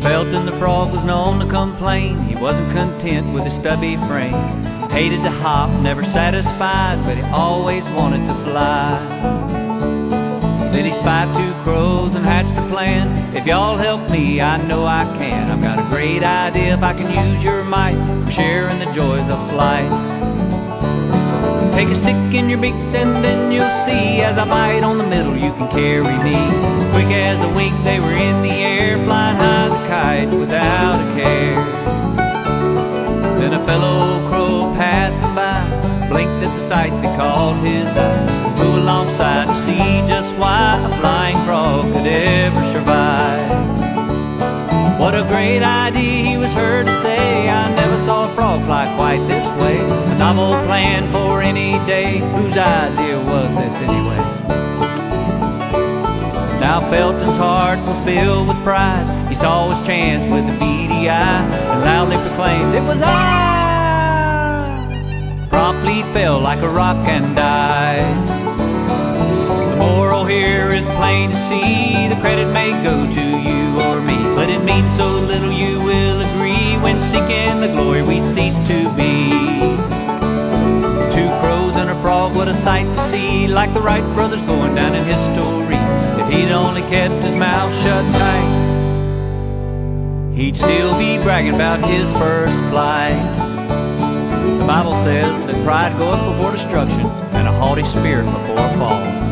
Felton the frog was known to complain. He wasn't content with his stubby frame. Hated to hop, never satisfied, but he always wanted to fly. Then he spied two crows and hatched a plan. If y'all help me, I know I can. I've got a great idea if I can use your might for sharing the joys of flight. Take a stick in your beaks and then you'll see. As I bite on the middle you can carry me. Quick as a wink they were in the air Flying high as a kite without a care. Then a fellow crow passing by Blinked at the sight that caught his eye. Flew alongside to see just why A flying frog could ever survive. What a great idea he was heard to say. I never saw a frog fly quite this way. A novel plan for any day Whose idea was this anyway? Now Felton's heart was filled with pride. He saw his chance with a beady eye And loudly proclaimed it was I! Promptly fell like a rock and died. The moral here is plain to see. The credit may go to seeking the glory we cease to be. Two crows and a frog, what a sight to see. Like the Wright brothers going down in history. If he'd only kept his mouth shut tight He'd still be bragging about his first flight. The Bible says that pride goeth before destruction And a haughty spirit before a fall